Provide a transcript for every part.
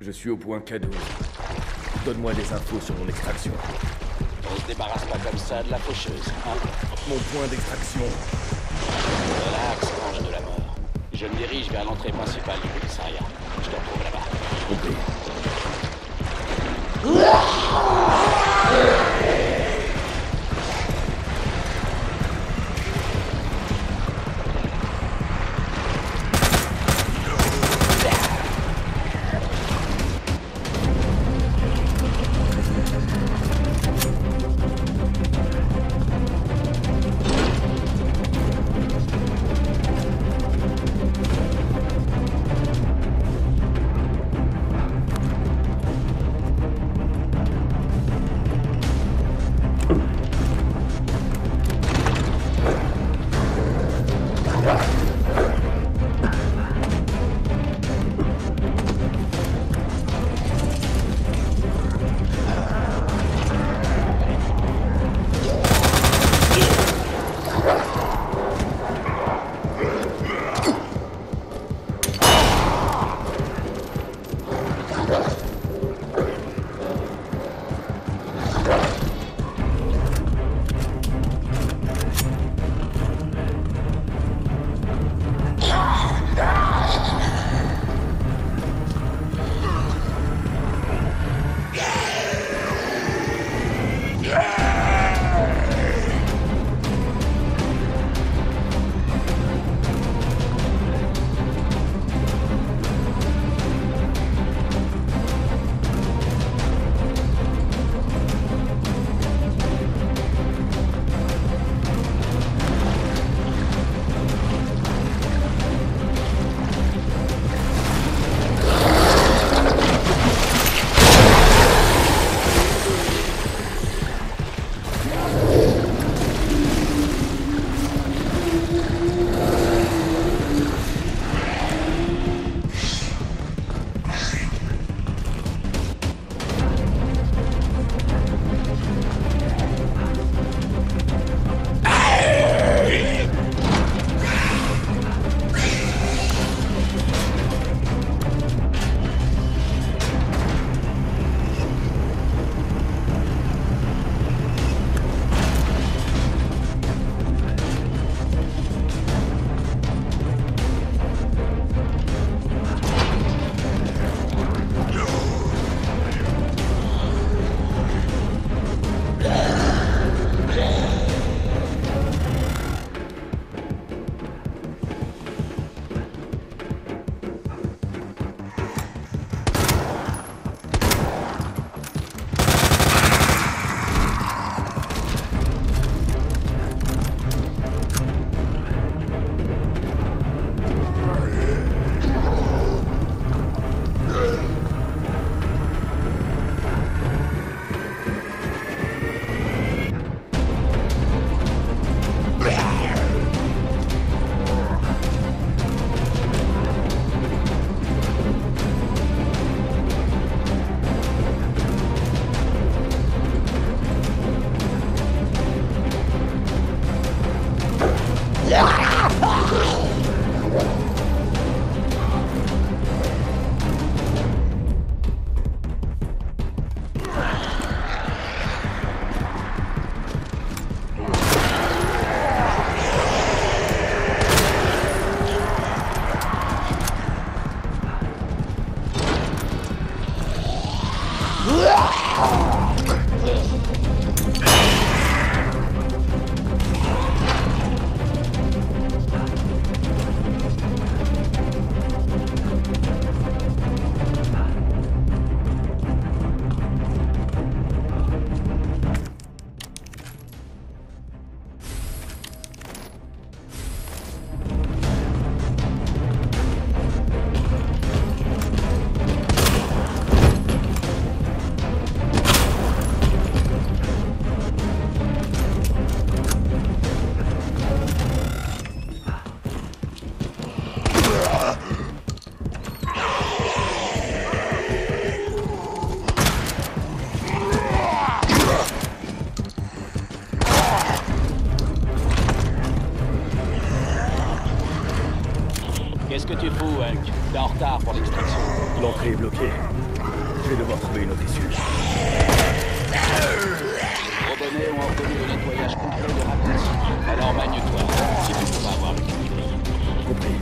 Je suis au point K12. Donne-moi des infos sur mon extraction. On se débarrasse pas comme ça de la faucheuse, hein Mon point d'extraction. Relax, ange de la mort. Je me dirige vers l'entrée principale du commissariat. Je te retrouve là-bas. Compris. Yeah. Qu'est-ce que tu fous, Hulk T'es en retard pour l'extraction. L'entrée est bloquée. Je vais devoir trouver une autre issue. Robonnets ont ordonné le nettoyage complet de Raptus. Alors magne-toi, si tu peux pas avoir le. Compris.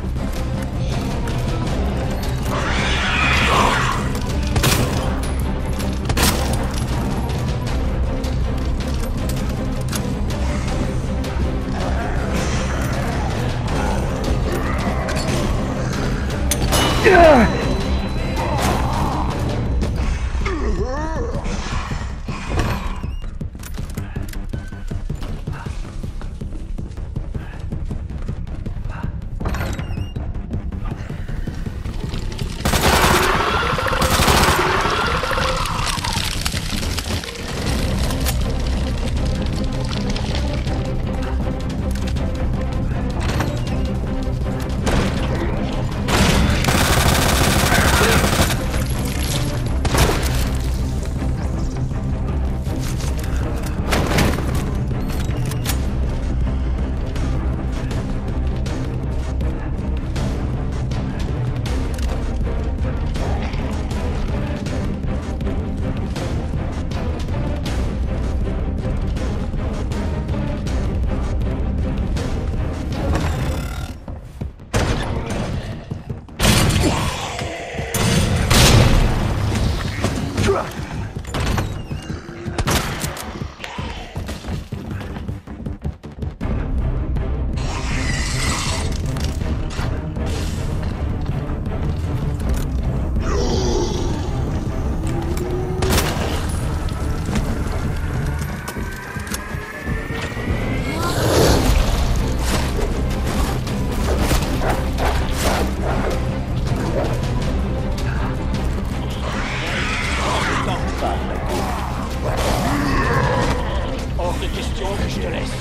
Que je te laisse.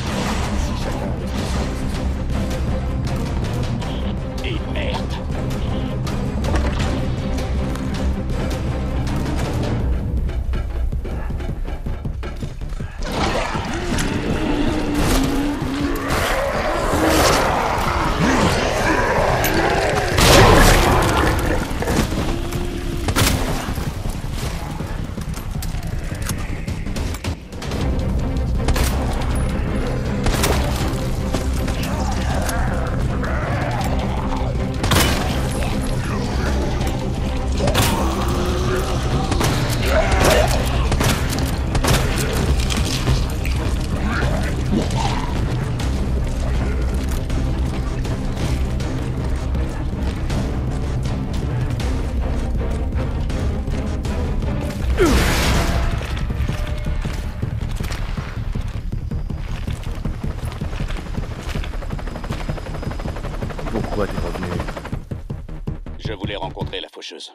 Pourquoi t'es revenu? Je voulais rencontrer la faucheuse.